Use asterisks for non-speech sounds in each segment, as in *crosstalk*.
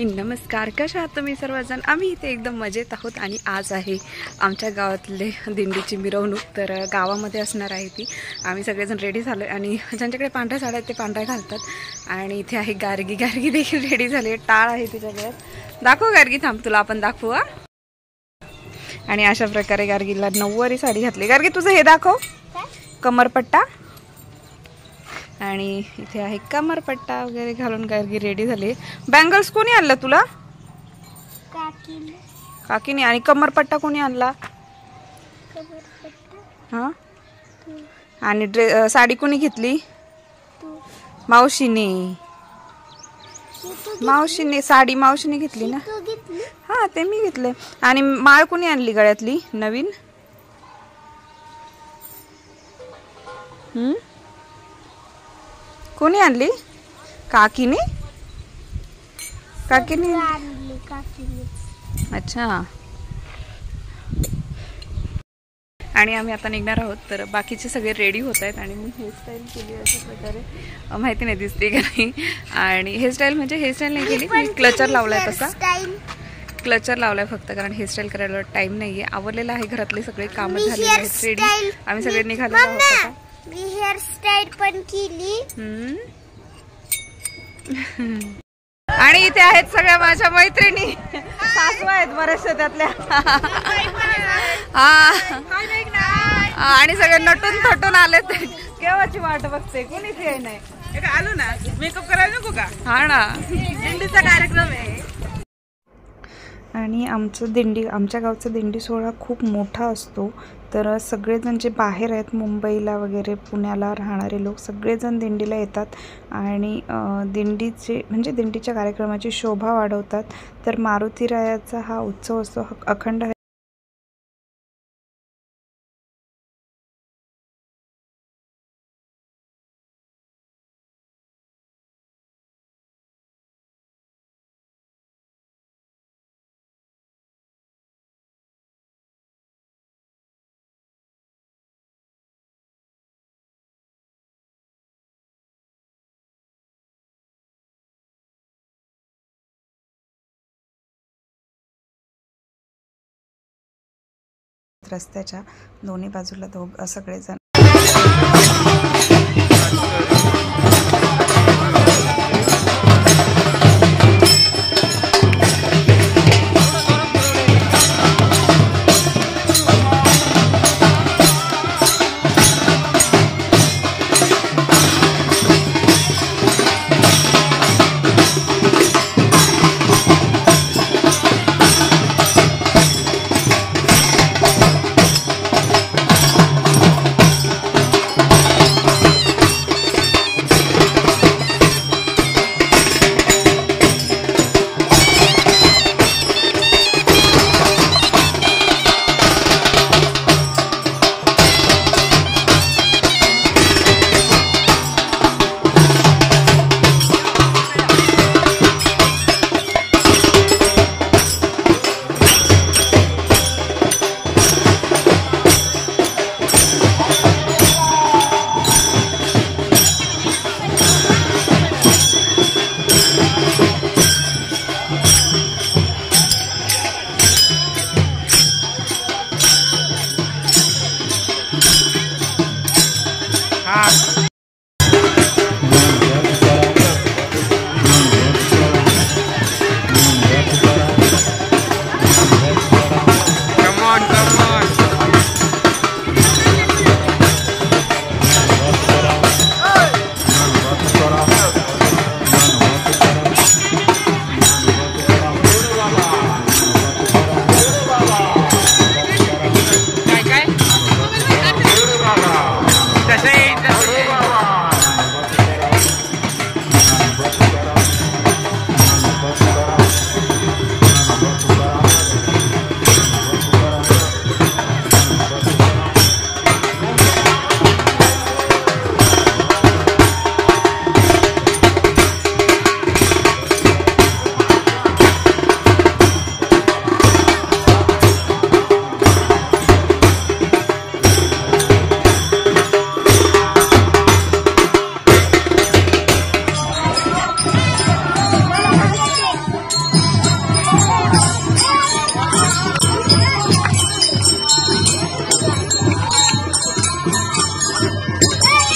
आणि नमस्कार. कशा आहात तुम्ही सर्वजण? आम्ही इथे एकदम मजेत आहोत आणि आज आहे आमच्या गावातले दिंडीची मिरवणूक. तर गावामध्ये असणार आहे ती. आम्ही सगळेजण रेडी झालो आणि ज्यांच्याकडे पांढऱ्या साड्या आहेत ते पांढऱ्या घालतात. आणि इथे आहे गार्गी. गार्गी देखील रेडी झाली टाळ आहे तिच्याकडे दाखव गार्गी थांब तुला आपण दाखवू आणि अशा प्रकारे गार्गीला नऊवारी साडी घातली. गार्गी तुझं हे दाखव. कमरपट्टा. आणि इथे आहे कमरपट्टा वगैरे घालून गारगी रेडी झाली. बँगल्स कोणी आणलं तुला? काकीने. काकीने आणि कमरपट्टा कोणी आणला? हां? आणि ड्रे साडी कोणी घेतली? मावशीने. मावशीने साडी मावशीने घेतली ना? हां ते मी घेतले. आणि माळ कोणी आणली गळ्यातली? नवीन? हम्म? कोणी आणली? काकीने? काकीने? आणली काकीने अच्छा. आणि आम्ही आता निघणार आहोत तर बाकीचे सगळे रेडी होत आहेत आणि मी हेअरस्टाईल केली अशा प्रकारे. माहिती नाही दिसते का नाही. आणि हेअरस्टाईल म्हणजे हेअरस्टाईल नाही केली मी क्लचर लावलाय तसा. स्टाईल क्लचर लावलाय फक्त कारण हेअरस्टाईल करायला टाइम नाहीये. आवरलेलं आहे घरातले सगळे कामं झालेली आहेत रेडी आम्ही सगळे निघालेलो आहोत आता. मी हेअरस्टाईल पण केली. आणि इथे आहेत सगळ्या माझ्या मैत्रिणी. सासू आहेत बऱ्याचशा त्यातल्या. हा. आणि सगळे नटून थटून आलेत. केव्हाची वाट बघते? कोणीच नाही. आलो ना. मेकअप करायला नको का? हा ना. दिंडीचा कार्यक्रम आहे. आणि आमचं दिंडी आमच्या गावचा दिंडी सोहळा खूप मोठा असतो. तर सगळेजण जे बाहेर आहेत मुंबईला वगैरे पुण्याला राहणारे लोक सगळेजण दिंडीला येतात. आणि दिंडीचे म्हणजे दिंडीच्या कार्यक्रमाची शोभा वाढवतात. तर मारुतीरायाचा हा उत्सव असतो हा अखंड रस्त्याच्या दोन्ही बाजूला दोघ सगळेजण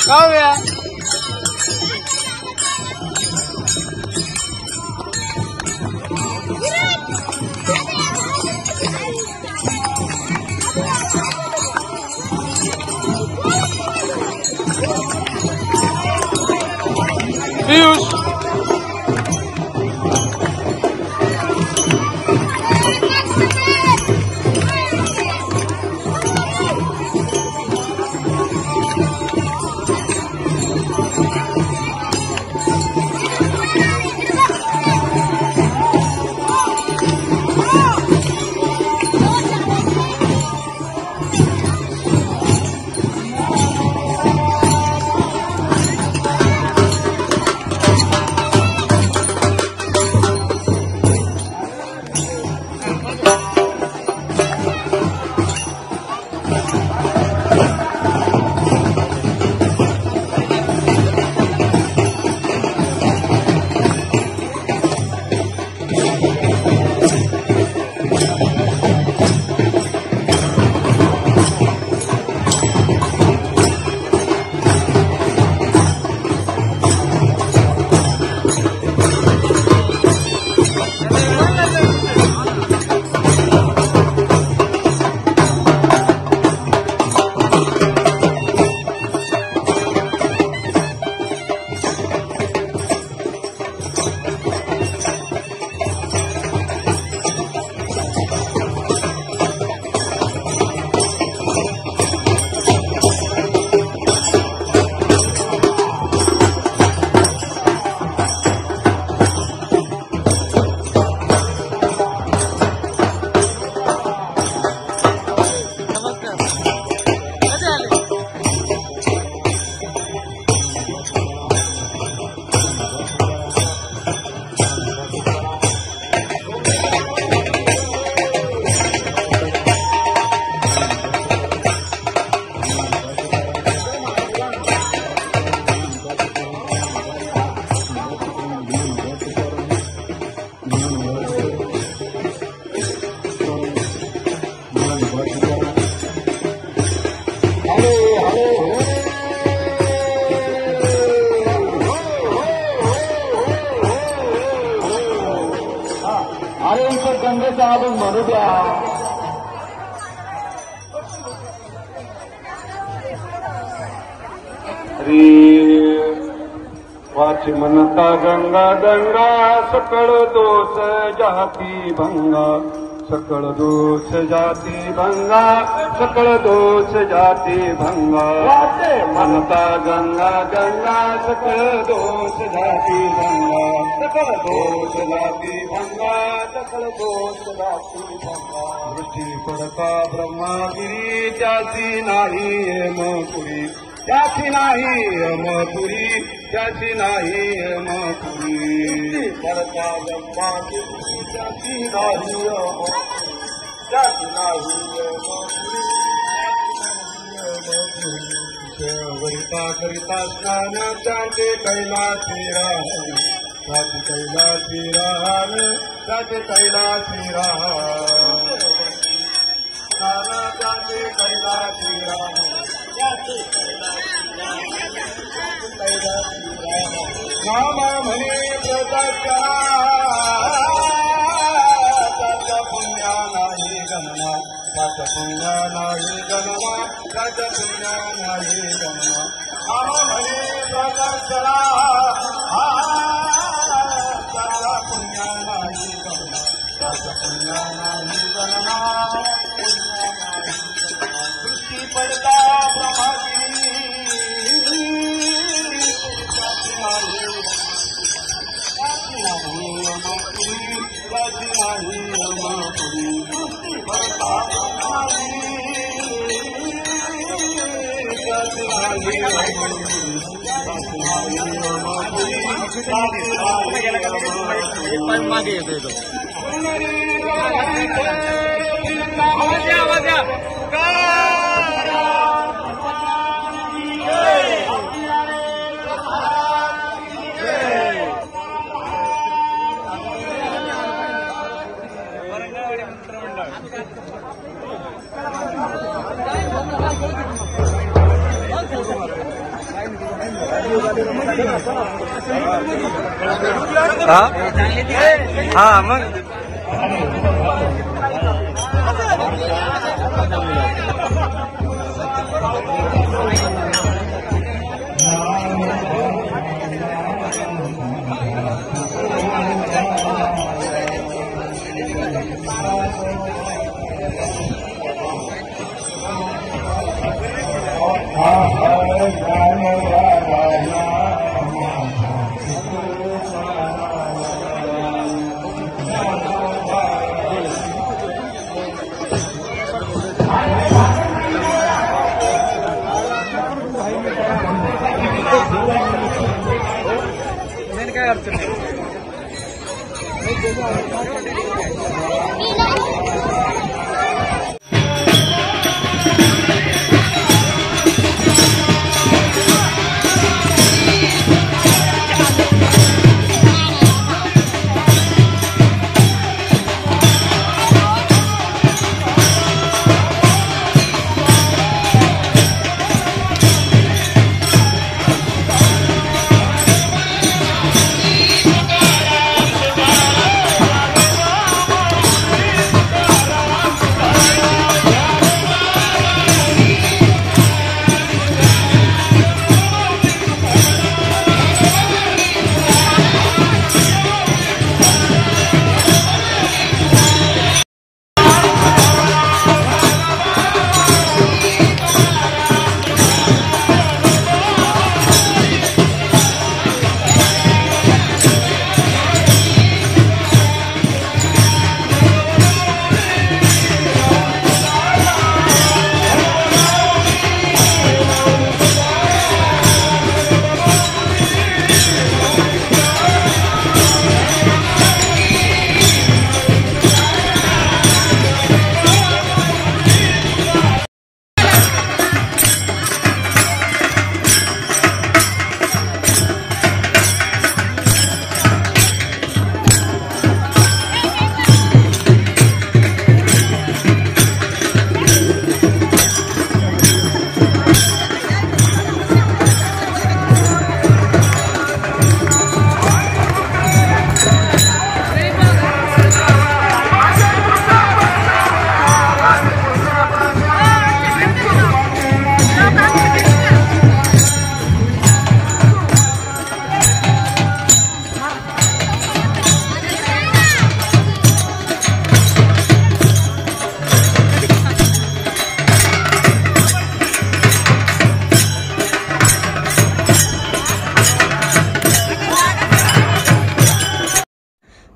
Kau. सकळ दोष जाती भंगा। सकळ दोष जाती भंगा सकळ दोष जाती भंगा। म्हणता गंगा गंगा सकळ दोष जाती भंगा। सकळ दोष। जाती भंगा सकळ दोष जाती भंगा। दृष्टी पडता ब्रह्मागिरी त्याची नाही हेमपुरी त्याची नाही यमपुरी त्याची नाही करता लंबा के जाती नाही जाती नाही वैता करता स्नान जाते कैला तेरा जाते कैला तीरा जाते कैला तेरा नाना जाते कैला तीरा जाते कैला तेरा नाही गणना त्याच्या पुण्या नाही गणना त्याच्या पुण्या नाही गणना नाम म्हणे प्रदक्षा त्याच्या पुण्या नाही गणना त्याच्या पुण्या नाही गणना पुण्या नाही गणना. दृष्टी पडता ब्रह्मागिरी नाही यमपुरी त्याची नाही यमपुरी हा? यमपुरी मागे. येतो या, आवाज या. हा हा मग काय अडचण नाही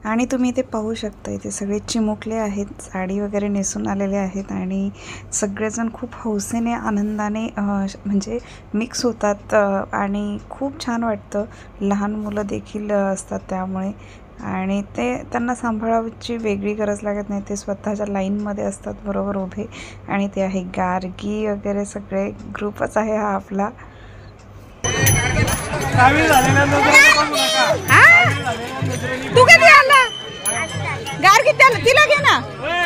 आणि तुम्ही इथे पाहू शकता इथे सगळे चिमुकले आहेत साडी वगैरे नेसून आलेले आहेत आणि सगळेजण खूप हौसेने आनंदाने म्हणजे मिक्स होतात आणि खूप छान वाटतं. लहान मुलं देखील असतात त्यामुळे. आणि ते त्यांना सांभाळायची वेगळी गरज लागत नाही. ते स्वतःच्या लाईनमध्ये असतात बरोबर उभे. आणि ते आहे गार्गी वगैरे सगळे. ग्रुपच आहे हा आपला. तू आला गार्गी त्याला तिला घे ना.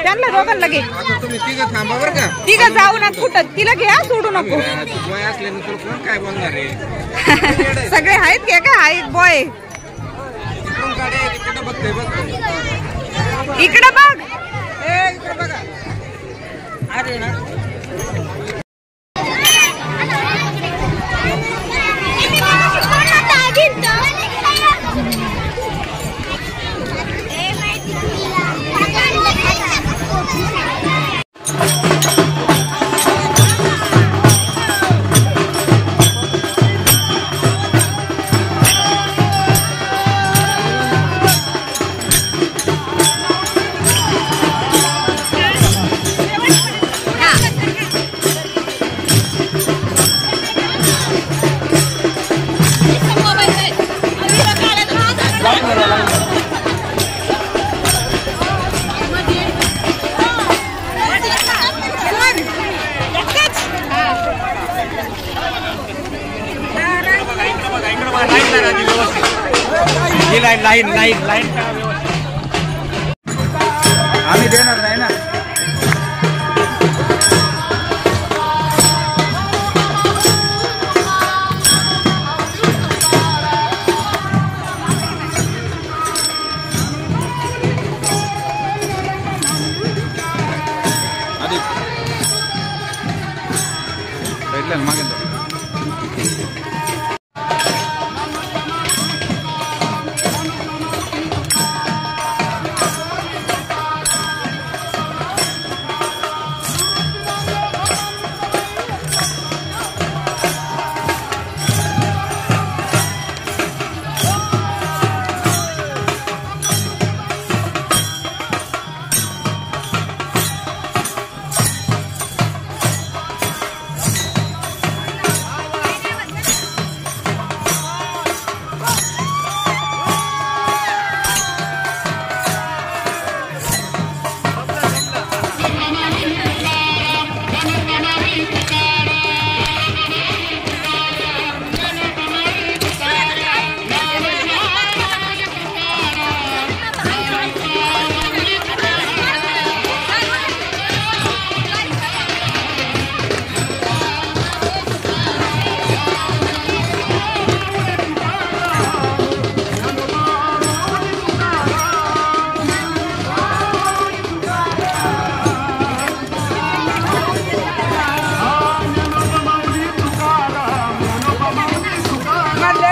त्यांना दोघांना घे. तुम्ही तिघं थांबा बरं का. तिघं जाऊ ना कुठं तिला घे हा, सोडू नको. वय असल्यानंतर कोण काय बोलणार आहे? *laughs* सगळे आहेत घे का? आहेत बॉय. बघ. इकडं बघा. अरे ना.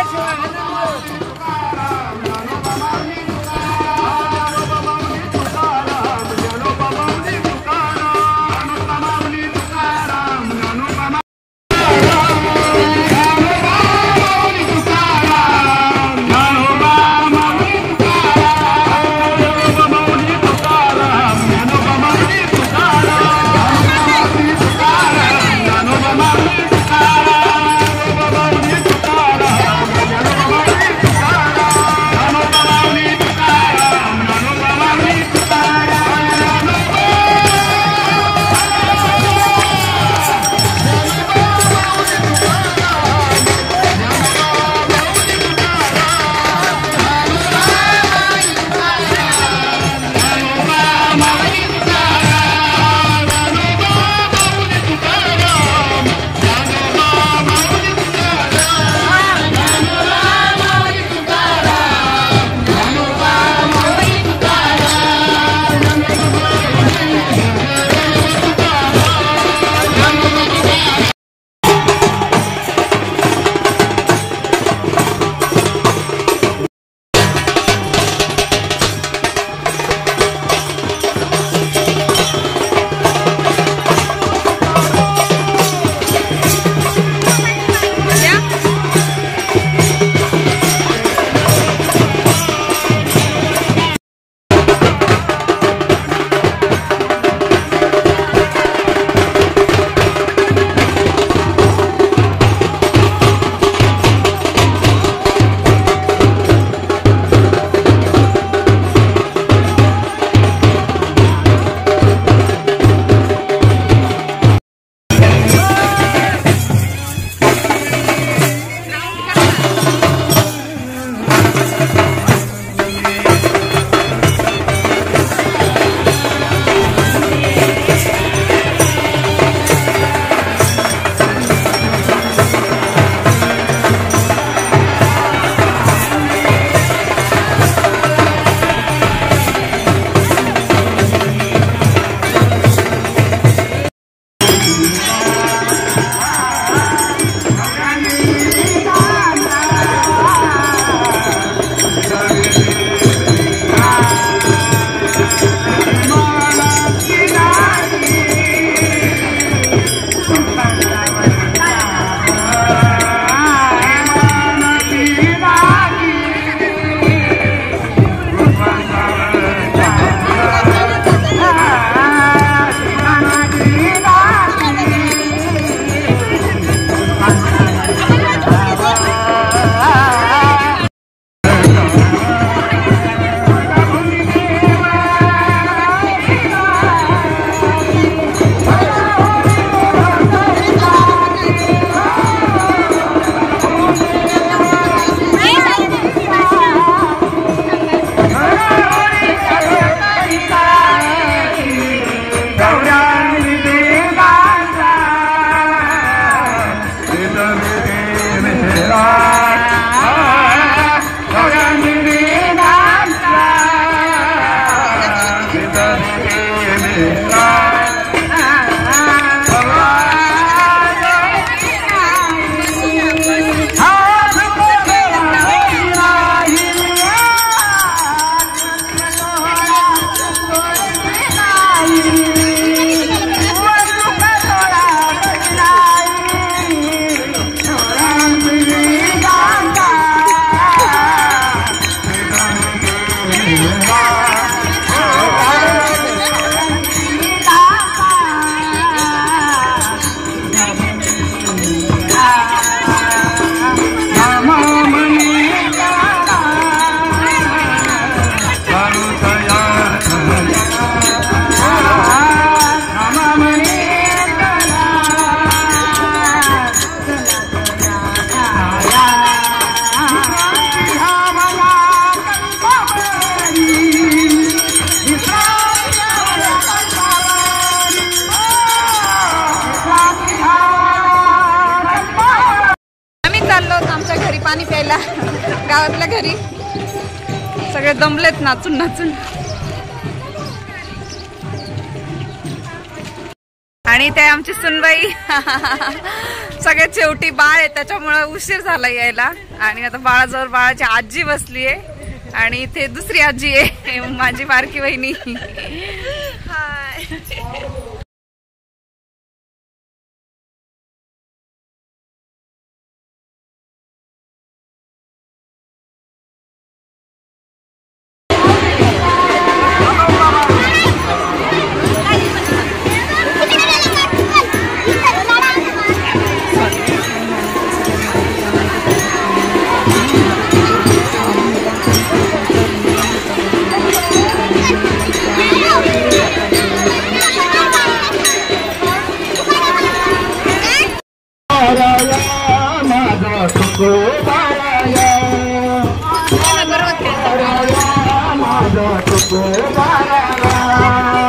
还没吃完呢 घरी. सगळे दमलेत नाचून नाचून. आणि ते आमची सुनबाई. सगळ्यात शेवटी बाळ आहे त्याच्यामुळं उशीर झाला यायला. आणि आता बाळाजवळ बाळाची आजी बसली आहे आणि इथे दुसरी आजी आहे माझी बारकी बहिणी गोपाल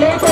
Hallelujah.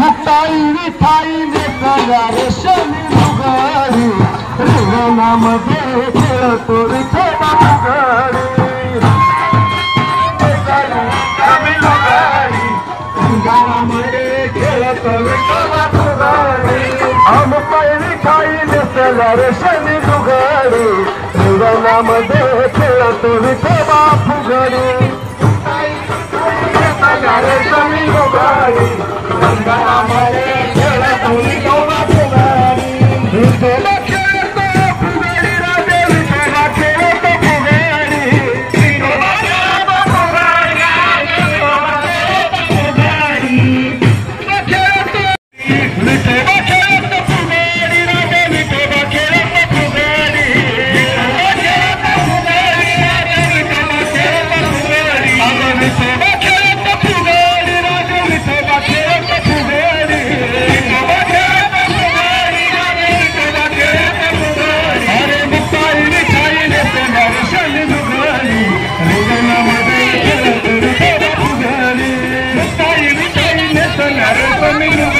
अरे मुक्ताई विठाई नेतागारे शनी मुगारी. रिंगणामध्ये खेळतो विठोबा मुगारी. रिंगणामध्ये खेळतो विठोबा मुगारी. मुक्ताई विठाई नेतागारे शनी मुगारी रिंगणामध्ये विठोबा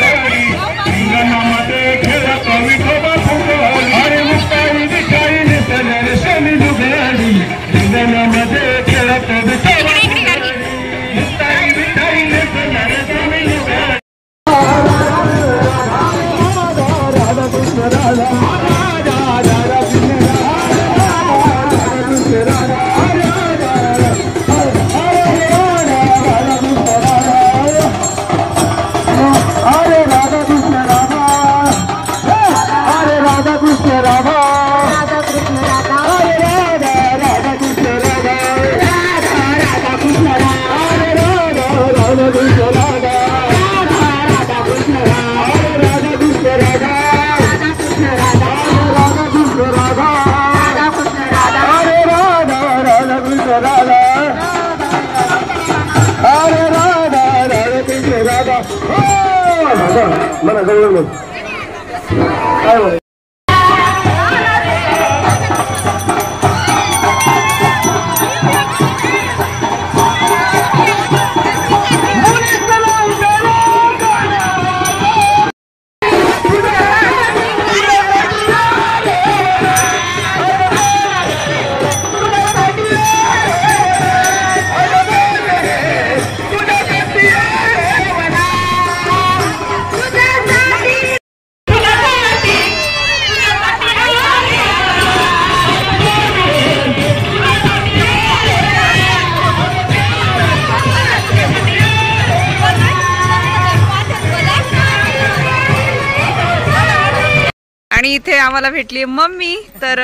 मला भेटली आहे भेटली मम्मी तर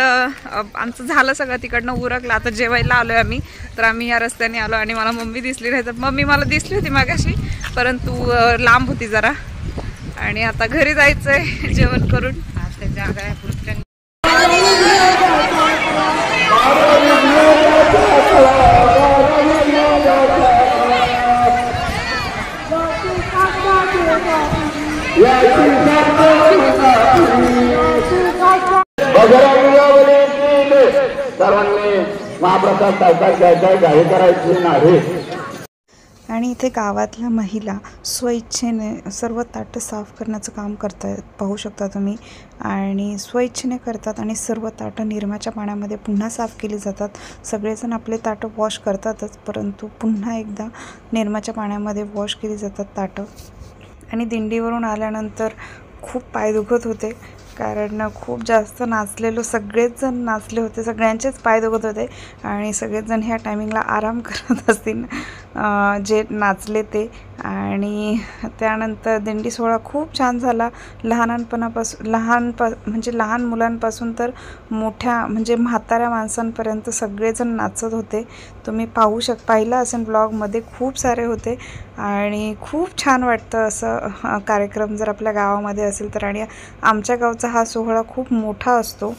आमचं झालं सगळं तिकडनं उरकलं. आता जेवायला आलोय आम्ही. तर आम्ही या रस्त्याने आलो आणि मला मम्मी दिसली नाही. तर मम्मी मला दिसली होती मागाशी. परंतु लांब होती जरा. आणि आता घरी जायचंय *laughs* जेवण करून. बजरंगबली सर्वांनी महाप्रसाद घ्यायचा करायची नाही. आणि इथे गावातल्या महिला स्वइच्छेने सर्व ताटं साफ करण्याचं काम करतायत पाहू शकता तुम्ही. आणि स्वइच्छेने करतात आणि सर्व ताटं निरमाच्या पाण्यामध्ये पुन्हा साफ केली जातात. सगळेजण आपले ताटं वॉश करतातच परंतु पुन्हा एकदा निरमाच्या पाण्यामध्ये वॉश केली जातात ताटं. आणि दिंडीवरून आल्यानंतर खूप पाय दुखत होते. कारण खूप जास्त नाचलेलो सगळेच जण नाचले होते सगळ्यांचेच पाय दुखत होते आणि सगळेच जण ह्या टायमिंगला आराम करत असतील जे नाचले ते. आणि त्यानंतर दिंडी सोहळा खूप छान झाला. लहानांपणापासून लहान प म्हणजे लहान मुलांपासून तर मोठ्या म्हणजे म्हाताऱ्या माणसांपर्यंत सगळेजण नाचत होते. तुम्ही पाहू शक पाहिलं असेल ब्लॉगमध्ये खूप सारे होते. आणि खूप छान वाटतं असं कार्यक्रम जर आपल्या गावामध्ये असेल तर. आणि आमच्या गावचा हा सोहळा खूप मोठा असतो.